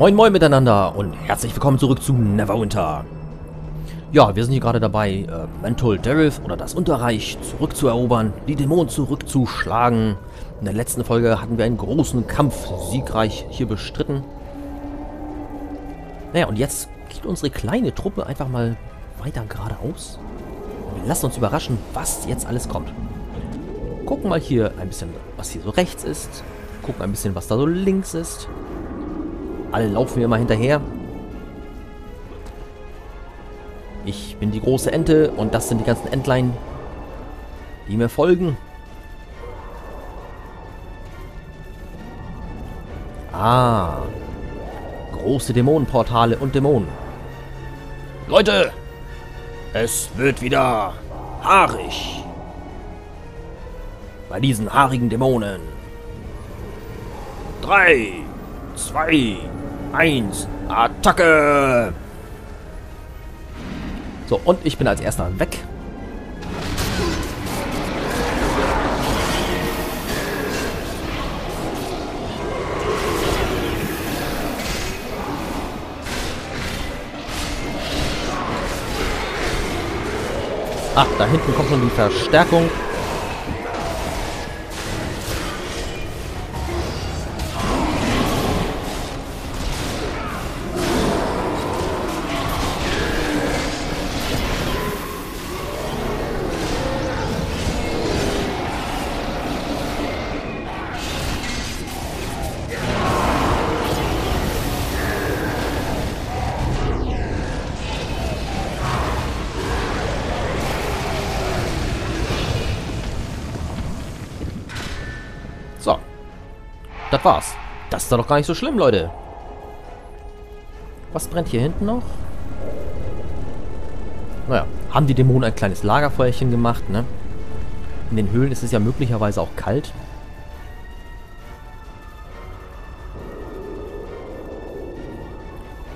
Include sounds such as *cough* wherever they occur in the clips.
Moin moin miteinander und herzlich willkommen zurück zu Neverwinter. Ja, wir sind hier gerade dabei, äh, Mental Dareth oder das Unterreich zurückzuerobern, die Dämonen zurückzuschlagen. In der letzten Folge hatten wir einen großen Kampf siegreich hier bestritten. Naja, und jetzt geht unsere kleine Truppe einfach mal weiter geradeaus. Wir lassen uns überraschen, was jetzt alles kommt. Gucken mal hier ein bisschen, was hier so rechts ist. Gucken ein bisschen, was da so links ist. Alle laufen wir immer hinterher. Ich bin die große Ente und das sind die ganzen Entlein, die mir folgen. Ah. Große Dämonenportale und Dämonen. Leute! Es wird wieder haarig. Bei diesen haarigen Dämonen. Drei, zwei, eins, Attacke! So, und ich bin als erster weg. Ach, da hinten kommt schon die Verstärkung. Das war's. Das ist doch gar nicht so schlimm, Leute. Was brennt hier hinten noch? Naja, haben die Dämonen ein kleines Lagerfeuerchen gemacht, ne? In den Höhlen ist es ja möglicherweise auch kalt.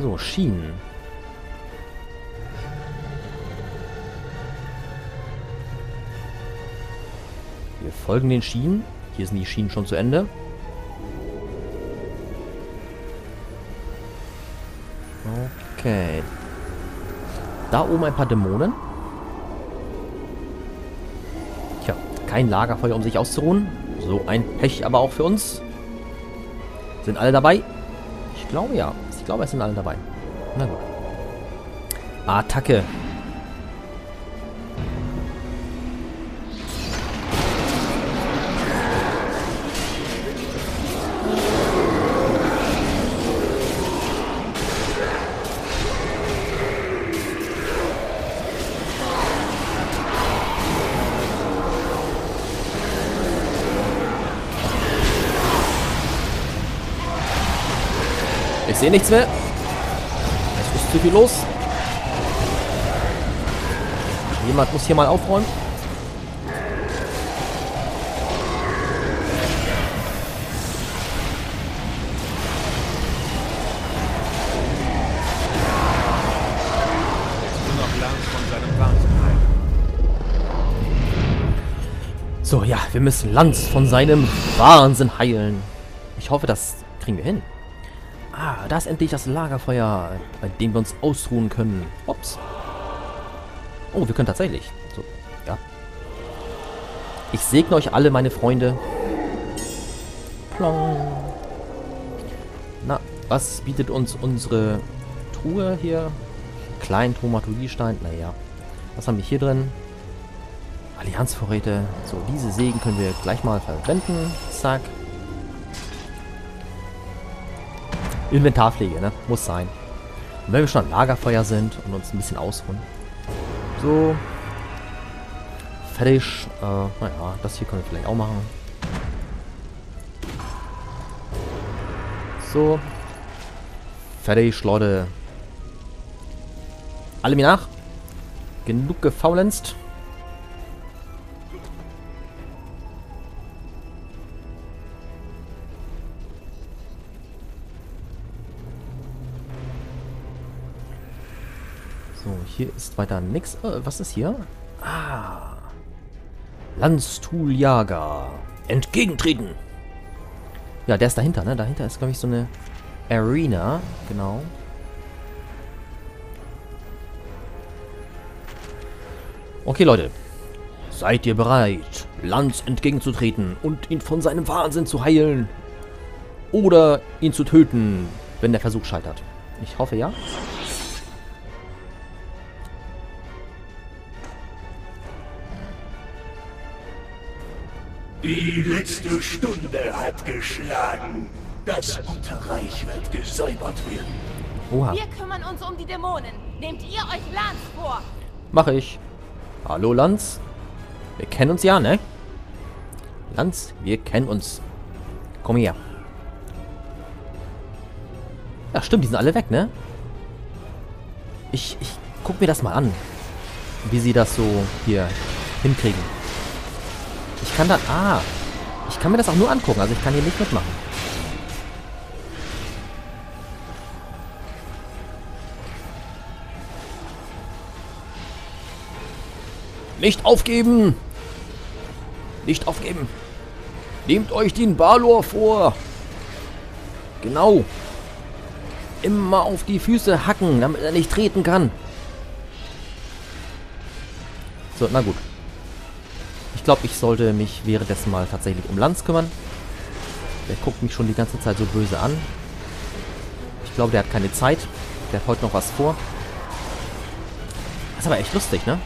So, Schienen. Wir folgen den Schienen. Hier sind die Schienen schon zu Ende. Okay. Da oben ein paar Dämonen. Tja, kein Lagerfeuer, um sich auszuruhen. So ein Pech aber auch für uns. Sind alle dabei? Ich glaube ja. Ich glaube, es sind alle dabei. Na gut. Attacke. Ich sehe nichts mehr. Es ist zu viel los. Jemand muss hier mal aufräumen. So, ja, wir müssen Lanz von seinem Wahnsinn heilen. Ich hoffe, das kriegen wir hin. Ah, da ist endlich das Lagerfeuer, bei dem wir uns ausruhen können. Ups. Oh, wir können tatsächlich. So, ja. Ich segne euch alle, meine Freunde. Plong. Na, was bietet uns unsere Truhe hier? Kleinen Thaumaturgiestein. Naja. Was haben wir hier drin? Allianzvorräte. So, diese Sägen können wir gleich mal verwenden. Zack. Inventarpflege, ne? Muss sein. Und wenn wir schon am Lagerfeuer sind und uns ein bisschen ausruhen. So. Fertig. Äh, naja, das hier können wir vielleicht auch machen. So. Fertig, Leute. Alle mir nach. Genug gefaulenzt. Hier ist weiter nichts. Äh, was ist hier? Ah. Lanztuljager. Entgegentreten. Ja, der ist dahinter, ne? Dahinter ist, glaube ich, so eine Arena, genau. Okay, Leute. Seid ihr bereit, Lanz entgegenzutreten und ihn von seinem Wahnsinn zu heilen? Oder ihn zu töten, wenn der Versuch scheitert? Ich hoffe ja. Die letzte Stunde hat geschlagen. Das Unterreich wird gesäubert werden. Oha, Wir kümmern uns um die Dämonen. Nehmt ihr euch Lanz vor? mache ich. Hallo, Lanz. Wir kennen uns ja, ne? Lanz, wir kennen uns. Komm her. Ja, stimmt, die sind alle weg, ne? Ich, ich guck mir das mal an. Wie sie das so hier hinkriegen. Ich kann da... Ah. Ich kann mir das auch nur angucken. Also ich kann hier nicht mitmachen. Nicht aufgeben! Nicht aufgeben! Nehmt euch den Balor vor! Genau! Immer auf die Füße hacken, damit er nicht treten kann. So, na gut. Ich glaube, ich sollte mich währenddessen mal tatsächlich um Lanz kümmern. Der guckt mich schon die ganze Zeit so böse an. Ich glaube, der hat keine Zeit. Der hat heute noch was vor. Das ist aber echt lustig, ne?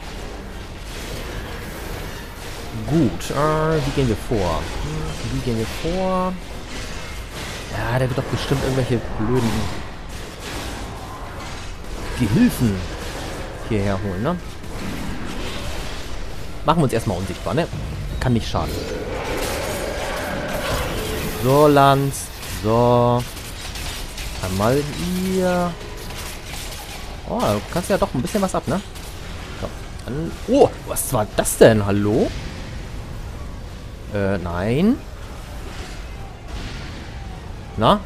Gut, äh, wie gehen wir vor? Hm, Wie gehen wir vor? Ja, der wird doch bestimmt irgendwelche blöden Gehilfen hierher holen, ne? Machen wir uns erstmal unsichtbar, ne? Kann nicht schaden. So, Lanz. So. Einmal hier. Oh, du kannst ja doch ein bisschen was ab, ne? Dann, oh, was war das denn? Hallo? Äh, nein. Na?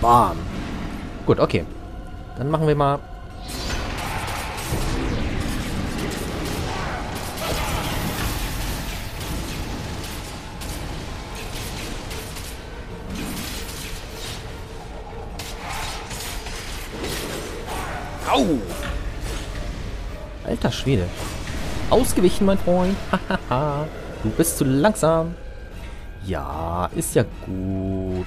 Bam. Gut, okay. Dann machen wir mal... Au! Alter Schwede. Ausgewichen, mein Freund. *laughs* Hahaha. du bist zu langsam. Ja, ist ja gut.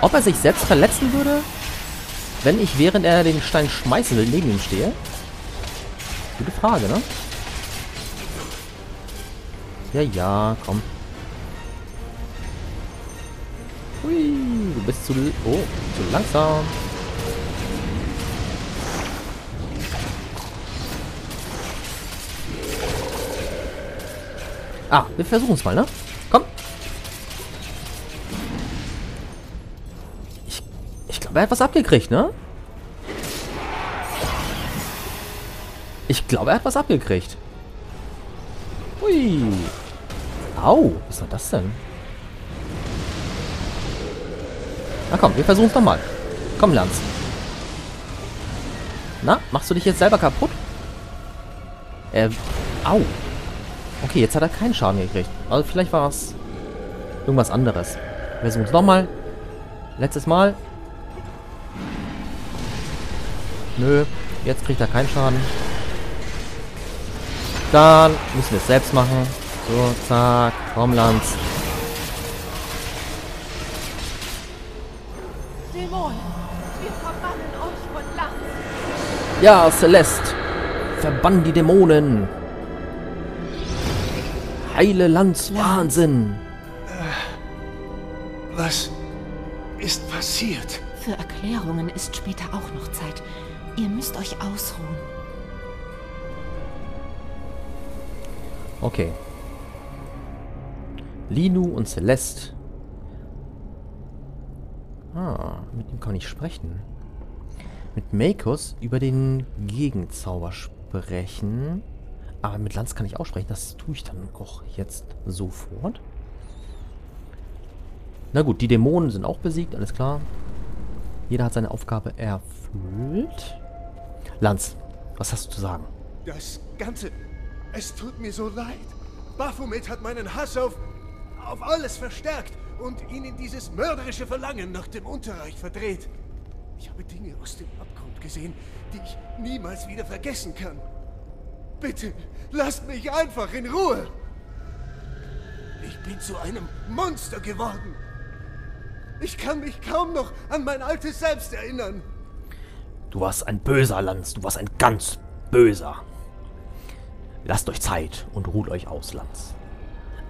Ob er sich selbst verletzen würde, wenn ich während er den Stein schmeißen will, neben ihm stehe? Gute Frage, ne? Ja, ja, komm. Du bist zu... Oh, zu langsam. Ah, wir versuchen es mal, ne? Komm. Ich, ich glaube, er hat was abgekriegt, ne? Ich glaube, er hat was abgekriegt. Hui. Au, was war das denn? Na komm, wir versuchen es nochmal. Komm, Lanz. Na, machst du dich jetzt selber kaputt? Äh, au. Okay, jetzt hat er keinen Schaden gekriegt. Also vielleicht war es irgendwas anderes. Wir versuchen es nochmal. Letztes Mal. Nö, jetzt kriegt er keinen Schaden. Dann müssen wir es selbst machen. So, zack, komm, Lanz. Ja, Celeste. Verbann die Dämonen. Heile Lanz Wahnsinn. Was ist passiert? Für Erklärungen ist später auch noch Zeit. Ihr müsst euch ausruhen. Okay. Linu und Celeste. Ah, mit ihm kann ich sprechen. Mit Makos über den Gegenzauber sprechen. Aber mit Lanz kann ich auch sprechen. Das tue ich dann auch jetzt sofort. Na gut, die Dämonen sind auch besiegt, alles klar. Jeder hat seine Aufgabe erfüllt. Lanz, was hast du zu sagen? Das Ganze. Es tut mir so leid. Baphomet hat meinen Hass auf, auf alles verstärkt und ihn in dieses mörderische Verlangen nach dem Unterreich verdreht. Ich habe Dinge aus dem Abgrund gesehen, die ich niemals wieder vergessen kann. Bitte, lasst mich einfach in Ruhe. Ich bin zu einem Monster geworden. Ich kann mich kaum noch an mein altes Selbst erinnern. Du warst ein böser Lanz, du warst ein ganz böser. Lasst euch Zeit und ruht euch aus, Lanz.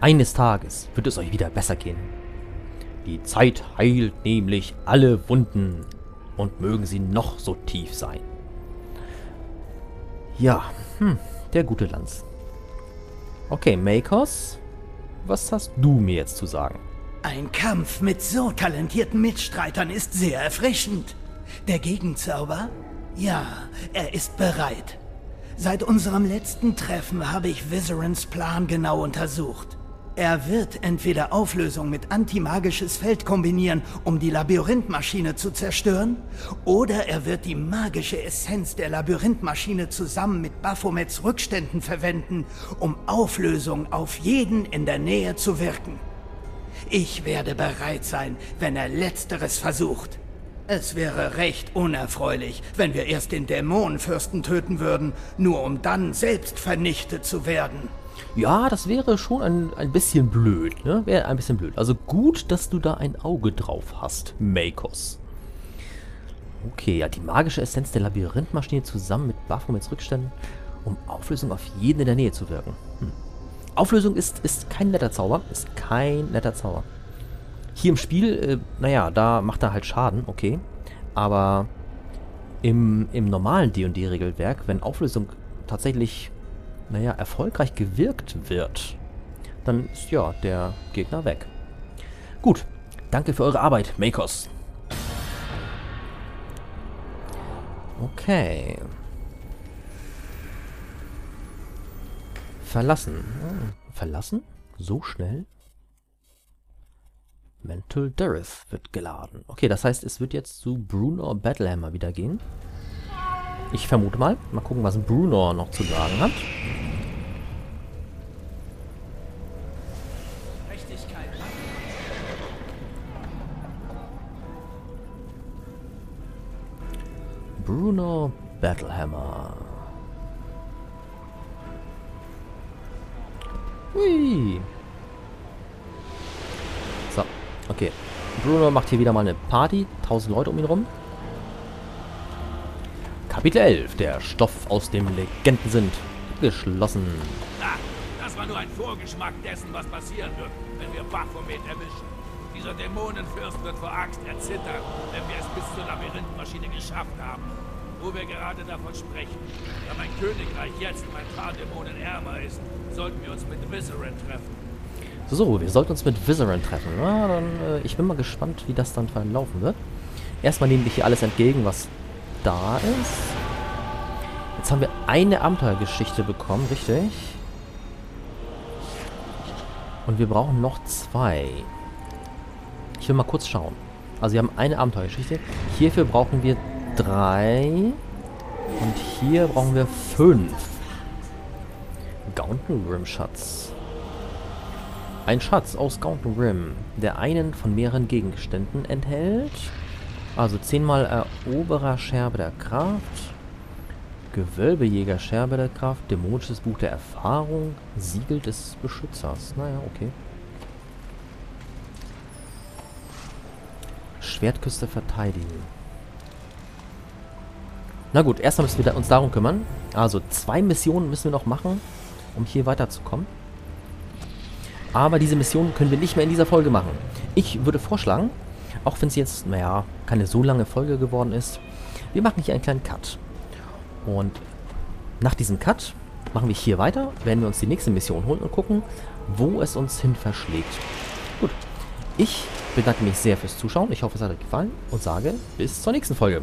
Eines Tages wird es euch wieder besser gehen. Die Zeit heilt nämlich alle Wunden und mögen sie noch so tief sein. Ja, hm, der gute Lanz. Okay, Makers, was hast du mir jetzt zu sagen? Ein Kampf mit so talentierten Mitstreitern ist sehr erfrischend. Der Gegenzauber? Ja, er ist bereit. Seit unserem letzten Treffen habe ich Viserans Plan genau untersucht. Er wird entweder Auflösung mit antimagisches Feld kombinieren, um die Labyrinthmaschine zu zerstören, oder er wird die magische Essenz der Labyrinthmaschine zusammen mit Baphomets Rückständen verwenden, um Auflösung auf jeden in der Nähe zu wirken. Ich werde bereit sein, wenn er letzteres versucht. Es wäre recht unerfreulich, wenn wir erst den Dämonenfürsten töten würden, nur um dann selbst vernichtet zu werden. Ja, das wäre schon ein, ein bisschen blöd, ne? Wäre ein bisschen blöd. Also gut, dass du da ein Auge drauf hast, Makos. Okay, ja, die magische Essenz der Labyrinthmaschine zusammen mit Baphomets Rückständen, um Auflösung auf jeden in der Nähe zu wirken. Hm. Auflösung ist, ist kein netter Zauber, ist kein netter Zauber. Hier im Spiel, äh, naja, da macht er halt Schaden, okay. Aber im, im normalen D&D-Regelwerk, wenn Auflösung tatsächlich naja, erfolgreich gewirkt wird, dann ist ja der Gegner weg. Gut, danke für eure Arbeit, Makos. Okay. Verlassen. Verlassen? So schnell? Mental Dareth wird geladen. Okay, das heißt, es wird jetzt zu Bruno Battlehammer wieder gehen. Ich vermute mal. Mal gucken, was Bruno noch zu sagen hat. Bruno Battlehammer. Hui. So, okay. Bruno macht hier wieder mal eine Party. Tausend Leute um ihn rum. Kapitel 11. Der Stoff aus dem Legenden sind. Geschlossen. Das war nur ein Vorgeschmack dessen, was passieren wird, wenn wir Baphomet erwischen. Dieser Dämonenfürst wird vor Angst erzittern, wenn wir es bis zur Labyrinthmaschine geschafft haben. Wo wir gerade davon sprechen, da mein Königreich jetzt um ein paar Dämonen ärmer ist, sollten wir uns mit Viseran treffen. So, wir sollten uns mit Viseran treffen. Na, dann, äh, ich bin mal gespannt, wie das dann verlaufen wird. Erstmal nehmen wir hier alles entgegen, was da ist. Jetzt haben wir eine Abenteuergeschichte bekommen, richtig? Und wir brauchen noch zwei. Ich will mal kurz schauen. Also wir haben eine Abenteuergeschichte. Hierfür brauchen wir drei. Und hier brauchen wir fünf. Gaunton Rim Schatz. Ein Schatz aus Gaunton Rim, der einen von mehreren Gegenständen enthält. Also zehnmal Eroberer Scherbe der Kraft. Gewölbejäger Scherbe der Kraft. Dämonisches Buch der Erfahrung. Siegel des Beschützers. Naja, okay. Schwertküste verteidigen. Na gut, erstmal müssen wir uns darum kümmern. Also zwei Missionen müssen wir noch machen, um hier weiterzukommen. Aber diese Mission können wir nicht mehr in dieser Folge machen. Ich würde vorschlagen, auch wenn es jetzt, naja, keine so lange Folge geworden ist, wir machen hier einen kleinen Cut. Und nach diesem Cut machen wir hier weiter, werden wir uns die nächste Mission holen und gucken, wo es uns hin verschlägt. Gut, ich bedanke mich sehr fürs Zuschauen. Ich hoffe, es hat euch gefallen und sage bis zur nächsten Folge.